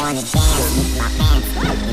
wanna dance with my pants.